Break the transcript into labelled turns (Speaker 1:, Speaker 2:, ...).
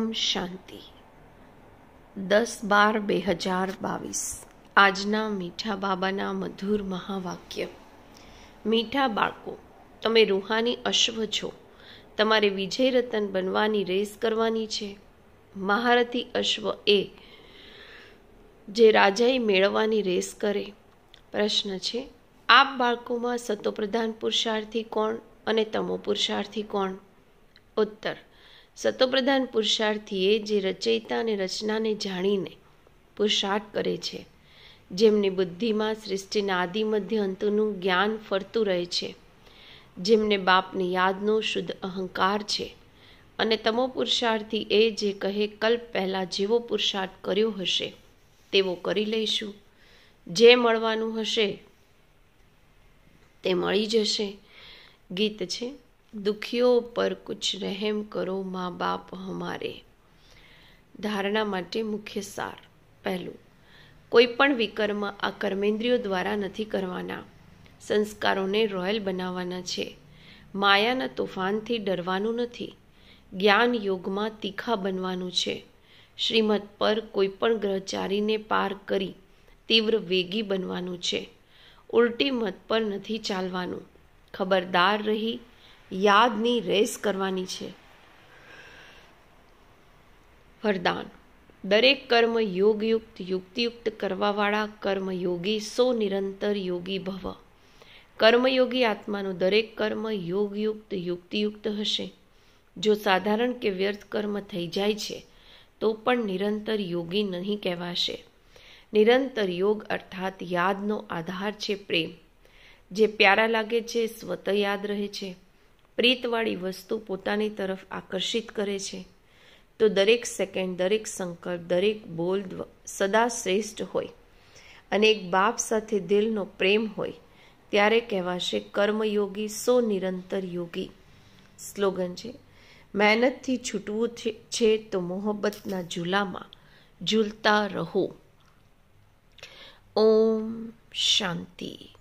Speaker 1: ઓમ શાંતિ. દસ બાર બે હજાર બાવીસ. આજના મીઠા બાબાના મધુર મહાવાક્ય. મીઠા બાળકો, તમે રૂહાની અશ્વ છો. તમારે વિજય રતન બનવાની રેસ કરવાની છે. મહારથી અશ્વ એ જે રાજાએ મેળવવાની રેસ કરે. પ્રશ્ન છે, આપ બાળકોમાં સતોપ્રધાન પુરુષાર્થી કોણ અને તમો પુરુષાર્થી કોણ? ઉત્તર સતોપ્રધાન પુરુષાર્થીએ જે રચયિતા અને રચનાને જાણીને પુરુષાર્થ કરે છે, જેમની બુદ્ધિમાં સૃષ્ટિના આદિ મધ્ય અંતનું જ્ઞાન ફરતું રહે છે, જેમને બાપની યાદનો શુદ્ધ અહંકાર છે. અને તમો પુરુષાર્થી એ જે કહે, કલ્પ પહેલાં જેવો પુરુષાર્થ કર્યો હશે, તેવો કરી લઈશું. જે મળવાનું હશે, તે મળી જશે. ગીત છે. દુખીઓ પર કુછ રહેમ કરો મા બાપ હમારે. ધારણા માટે મુખ્ય સાર. પહેલું, કોઈ પણ વિકર્મ આ કર્મેન્દ્રિયો દ્વારા નથી કરવાના. સંસ્કારોને રોયલ બનાવવાના છે. માયાના તોફાનથી ડરવાનું નથી. જ્ઞાન યોગમાં તીખા બનવાનું છે. શ્રીમત પર કોઈ પણ ગ્રહચારીને પાર કરી તીવ્ર વેગી બનવાનું છે. ઉલટી મત પર નથી ચાલવાનું. ખબરદાર રહી યાદની રેસ કરવાની છે. વરદાન. દરેક કર્મ યોગયુક્ત, યુક્તિયુક્ત કરવાવાળા કર્મયોગી સો નિરંતર યોગી ભવ. કર્મયોગી આત્માનું દરેક કર્મ યોગયુક્ત, યુક્તિયુક્ત હશે. જો સાધારણ કે વ્યર્થ કર્મ થઈ જાય છે, તો પણ નિરંતર યોગી નહીં કહેવાશે. નિરંતર યોગ અર્થાત યાદનો આધાર છે પ્રેમ. જે પ્યારા લાગે છે, સ્વત યાદ રહે છે. પ્રીતવાળી વસ્તુ પોતાની તરફ આકર્ષિત કરે છે. તો દરેક સેકન્ડ, દરેક સંકલ્પ, દરેક બોલ સદા શ્રેષ્ઠ હોય અને એક બાપ સાથે દિલનો પ્રેમ હોય ત્યારે કહેવાશે કર્મયોગી સો નિરંતર યોગી. સ્લોગન છે, મહેનતથી છૂટવું છે તો મોહબ્બતના ઝૂલામાં ઝૂલતા રહો. ઓમ શાંતિ.